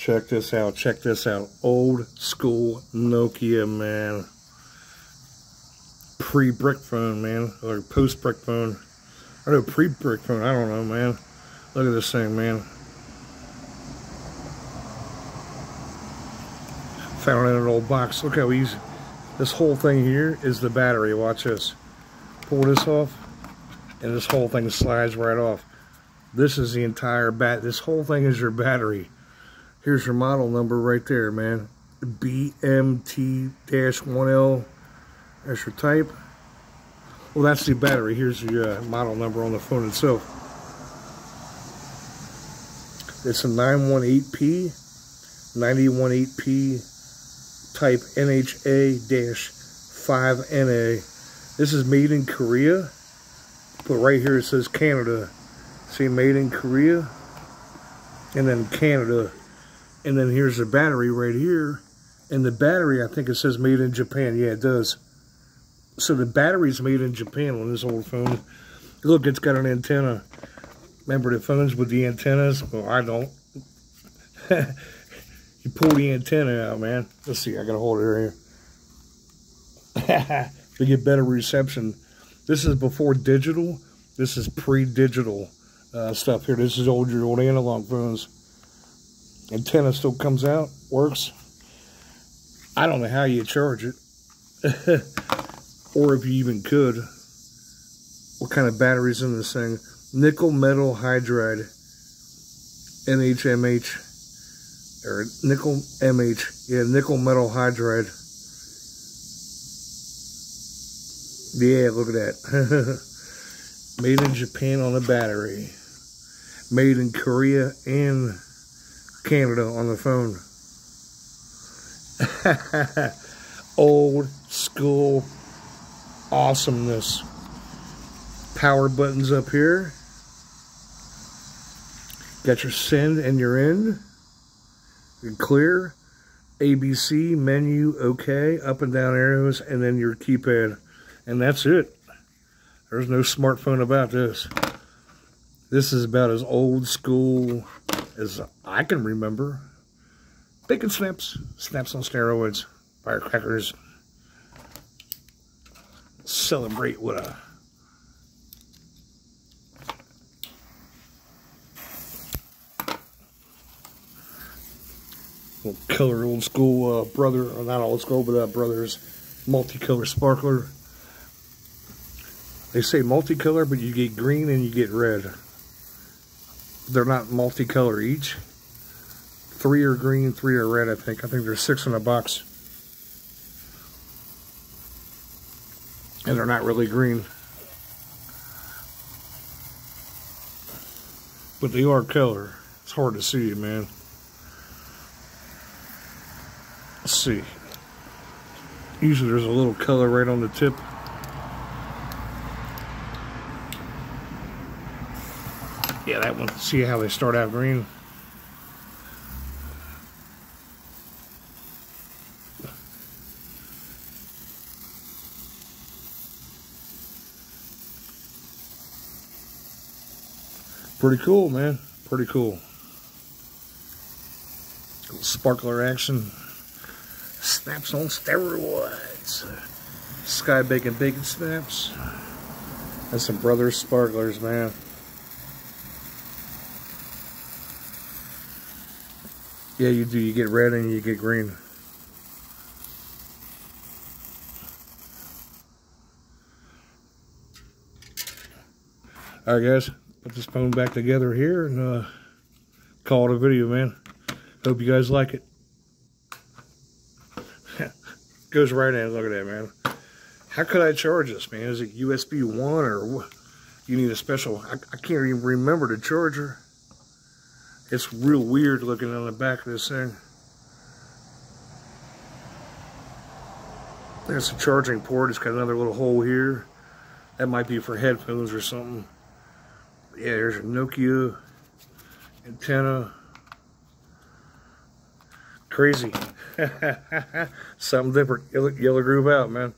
Check this out. Check this out. Old school Nokia, man. Pre-brick phone, man. Or post-brick phone. Or no, pre-brick phone. I don't know, man. Look at this thing, man. Found it in an old box. Look how easy. This whole thing here is the battery. Watch this. Pull this off, and this whole thing slides right off. This is the entire bat. This whole thing is your battery. Here's your model number right there, man. BMT-1L. That's your type. Well, that's the battery. Here's the uh, model number on the phone itself. It's a 918P, 918P type NHA-5NA. This is made in Korea. But right here it says Canada. See, made in Korea. And then Canada. And then here's the battery right here. And the battery, I think it says made in Japan. Yeah, it does. So the battery's made in Japan on this old phone. Look, it's got an antenna. Remember the phones with the antennas? Well, I don't. you pull the antenna out, man. Let's see, I gotta hold it right here. to get better reception. This is before digital. This is pre-digital uh, stuff here. This is old, your old analog phones. Antenna still comes out, works. I don't know how you charge it. or if you even could. What kind of batteries in this thing? Nickel metal hydride. NHMH. Or nickel MH. Yeah, nickel metal hydride. Yeah, look at that. Made in Japan on the battery. Made in Korea and Canada on the phone. Old school awesomeness. Power buttons up here. Got your send and your end. Clear. ABC, menu, OK, up and down arrows, and then your keypad. And that's it. There's no smartphone about this. This is about as old school as I can remember. Bacon snaps. Snaps on steroids. Firecrackers. Celebrate with a color old school uh, brother, not old school, but uh, brothers multicolor sparkler. They say multicolor, but you get green and you get red. They're not multicolor each. Three are green, three are red, I think. I think there's six in a box. And they're not really green. But they are color. It's hard to see, man. Let's see. Usually there's a little color right on the tip. Yeah, that one. See how they start out green? Pretty cool, man. Pretty cool. Sparkler action. Snaps on steroids. Sky Bacon Bacon Snaps. That's some Brothers Sparklers, man. Yeah, you do. You get red and you get green. Alright guys, put this phone back together here and uh, call it a video, man. Hope you guys like it. Goes right in. Look at that, man. How could I charge this, man? Is it USB 1 or what? You need a special... I, I can't even remember the charger. It's real weird looking on the back of this thing. There's a charging port. It's got another little hole here. That might be for headphones or something. Yeah, there's a Nokia antenna. Crazy. Something different. Yellow, groove out, man.